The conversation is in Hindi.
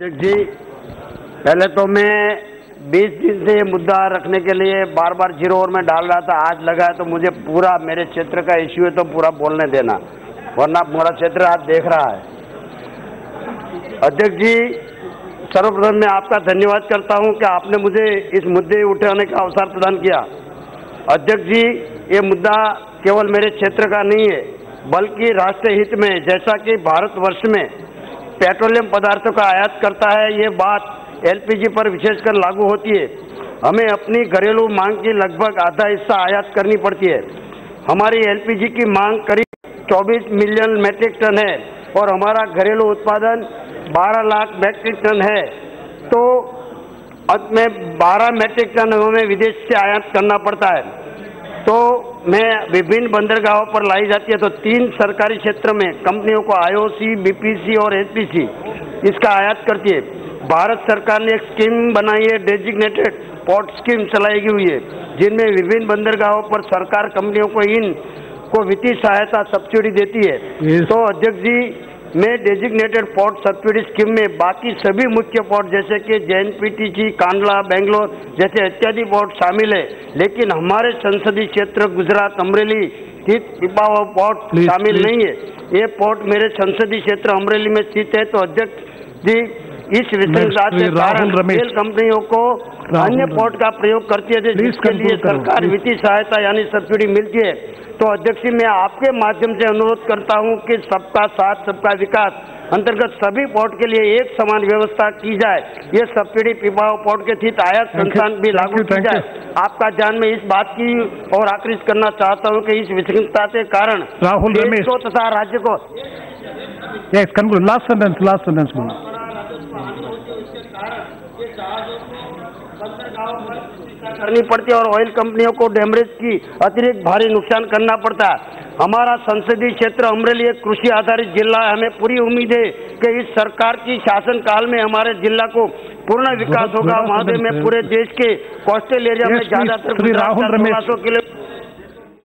अध्यक्ष जी, पहले तो मैं 20 दिन से ये मुद्दा रखने के लिए बार बार ज़ीरो ओवर में डाल रहा था, आज लगा है तो मुझे पूरा मेरे क्षेत्र का इश्यू है तो पूरा बोलने देना, वरना मेरा क्षेत्र आज देख रहा है। अध्यक्ष जी, सर्वप्रथम मैं आपका धन्यवाद करता हूँ कि आपने मुझे इस मुद्दे उठाने का अवसर प्रदान किया। अध्यक्ष जी, ये मुद्दा केवल मेरे क्षेत्र का नहीं है, बल्कि राष्ट्रीय हित में, जैसा कि भारतवर्ष में पेट्रोलियम पदार्थों का आयात करता है, ये बात एलपीजी पर विशेषकर लागू होती है। हमें अपनी घरेलू मांग की लगभग आधा हिस्सा आयात करनी पड़ती है। हमारी एलपीजी की मांग करीब 24 मिलियन मेट्रिक टन है और हमारा घरेलू उत्पादन 12 लाख मेट्रिक टन है। तो अंत में 12 मेट्रिक टन हमें विदेश से आयात करना पड़ता है। तो मैं विभिन्न बंदरगाहों पर लाई जाती है तो तीन सरकारी क्षेत्र में कंपनियों को आईओसी बीपीसी और एचपीसी इसका आयात करती है। भारत सरकार ने एक स्कीम बनाई है डेजिग्नेटेड पोर्ट स्कीम चलाई गई हुई है जिनमें विभिन्न बंदरगाहों पर सरकार कंपनियों को इन को वित्तीय सहायता सब्सिडी देती है। तो अध्यक्ष जी मैं डेजिग्नेटेड पोर्ट सब्सिडी स्कीम में बाकी सभी मुख्य पोर्ट जैसे कि जैनपीटीसी कांडला बेंगलोर जैसे इत्यादि पोर्ट शामिल है। लेकिन हमारे संसदीय क्षेत्र गुजरात अमरेली स्थित पिपावा पोर्ट शामिल नहीं है। ये पोर्ट मेरे संसदीय क्षेत्र अमरेली में स्थित है तो अध्यक्ष जी इस विसंगता के कारण। तेल कंपनियों को अन्य पोर्ट का प्रयोग करती है जिसके लिए सरकार वित्तीय सहायता यानी सब्सिडी मिलती है। तो अध्यक्ष जी मैं आपके माध्यम से अनुरोध करता हूँ कि सबका साथ सबका विकास अंतर्गत सभी पोर्ट के लिए एक समान व्यवस्था की जाए। ये सब्सिडी पिपाओ पोर्ट के स्थित आयात संस्थान भी लागू की जाए। आपका ध्यान में इस बात की और आकृष्ट करना चाहता हूँ कि इस विसंगता के कारण राहुल तथा राज्य को Yes, conclude. Last sentence, last sentence, please. करनी पड़ती है और ऑयल कंपनियों को डैमरेज की अतिरिक्त भारी नुकसान करना पड़ता है। हमारा संसदीय क्षेत्र अमरेली एक कृषि आधारित जिला है। हमें पूरी उम्मीद है कि इस सरकार की शासन काल में हमारे जिला को पूर्ण विकास होगा। से मैं पूरे देश के कोस्टल एरिया में ज़्यादातर राहुल का रमेश। 1600 किलो